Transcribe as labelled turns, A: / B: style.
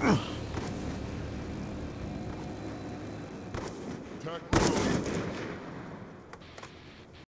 A: Attack